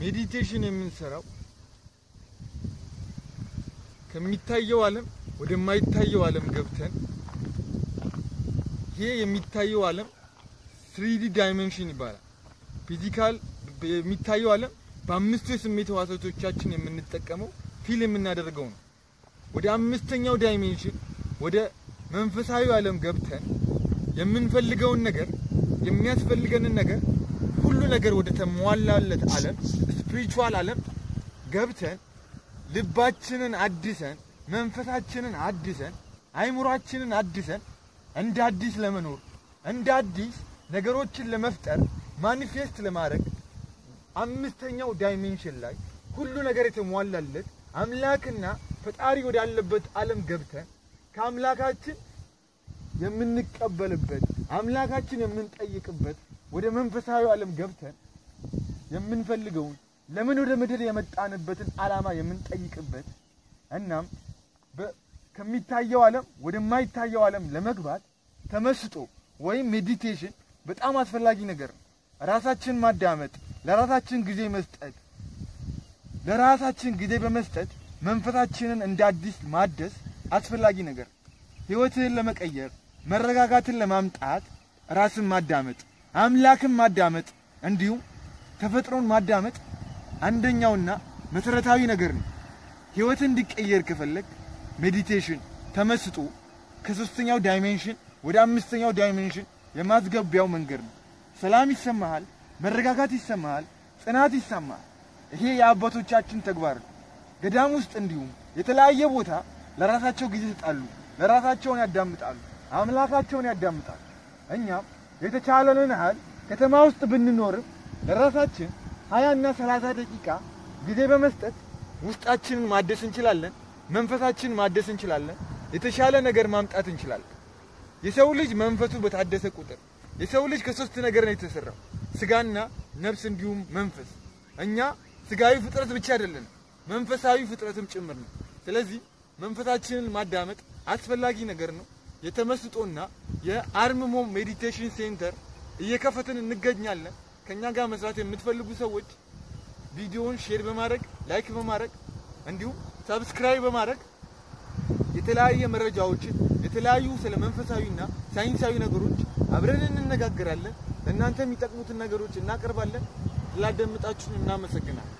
meditation የምንሰራው ከሚታየው ዓለም ወደማይታየው ዓለም ገብተን ይሄ የሚታየው ዓለም 3D dimension ይባላል። physical የሚታየው ዓለም በአምስቱ የስሜት ህዋሳቶቻችን የምንጠቀመው feel የምናደርገው ነው። ወደ አምስተኛው dimension ወደ መንፈሳዊ ዓለም ገብተን የምንፈልገውን ነገር የሚያስፈልገንን ነገር ሁሉ ነገር ወደ ተሟላለት ዓለም spiritual ዓለም ገብተን ልባችንን አድሰን መንፈሳችንን አድሰን አይምሯችንን አድሰን እንደ አዲስ ለመኖር እንደ አዲስ ነገሮችን ለመፍጠር manifest ለማድረግ አምስተኛው dimension ላይ ሁሉ ነገር የተሟላለት አምላክና ፈጣሪ ወዳለበት ዓለም ገብተን ከአምላካችን የምንቀበልበት አምላካችን የምንጠይቅበት ወደ መንፈሳዊ ዓለም ገብተን የምንፈልገውን ለምን ወደ ምድር የመጣንበትን ዓላማ የምንጠይቅበት እናም ከሚታየው ዓለም ወደማይታየው ዓለም ለመግባት ተመስጦ ወይም meditation በጣም አስፈላጊ ነገር ነው። ራሳችን ማዳመጥ፣ ለራሳችን ጊዜ መስጠት፣ ለራሳችን ጊዜ በመስጠት መንፈሳችንን እንደ አዲስ ማደስ አስፈላጊ ነገር ህይወትህን ለመቀየር መረጋጋትን ለማምጣት ራስን ማዳመጥ፣ አምላክን ማዳመጥ እንዲሁም ተፈጥሮን ማዳመጥ አንደኛውና መሰረታዊ ነገር ነው። ህይወት እንዲቀየር ከፈለግ meditation ተመስጦ ከሶስተኛው dimension ወደ አምስተኛው dimension የማስገቢያው መንገድ ነው። ሰላም ይሰማሃል፣ መረጋጋት ይሰማሃል፣ ጽናት ይሰማሃል። ይሄ የአባቶቻችን ተግባር ነው። ገዳም ውስጥ እንዲሁም የተለያየ ቦታ ለራሳቸው ጊዜ ይሰጣሉ፣ ለራሳቸውን ያዳምጣሉ፣ አምላካቸውን ያዳምጣሉ። እኛም የተቻለንን ያህል ከተማ ውስጥ ብንኖርም ለራሳችን ሀያና ሰላሳ ደቂቃ ጊዜ በመስጠት ውስጣችንን ማደስ እንችላለን። መንፈሳችንን ማደስ እንችላለን። የተሻለ ነገር ማምጣት እንችላለን። የሰው ልጅ መንፈሱ በታደሰ ቁጥር የሰው ልጅ ከሶስት ነገር ነው የተሰራው፣ ስጋና ነፍስ እንዲሁም መንፈስ። እኛ ስጋዊ ፍጥረት ብቻ አይደለንም፣ መንፈሳዊ ፍጥረትም ጭምር ነው። ስለዚህ መንፈሳችንን ማዳመጥ አስፈላጊ ነገር ነው። የተመስጦና የአርምሞ meditation center እየከፈትን እንገኛለን። ከኛ ጋር መስራት የምትፈልጉ ሰዎች ቪዲዮውን share በማድረግ like በማድረግ እንዲሁም subscribe በማድረግ የተለያየ መረጃዎችን የተለያዩ ስለ መንፈሳዊና ሳይንሳዊ ነገሮች አብረን እንነጋገራለን። ለእናንተ የሚጠቅሙትን ነገሮች እናቀርባለን። ስላዳመጣችሁን እናመሰግናለን።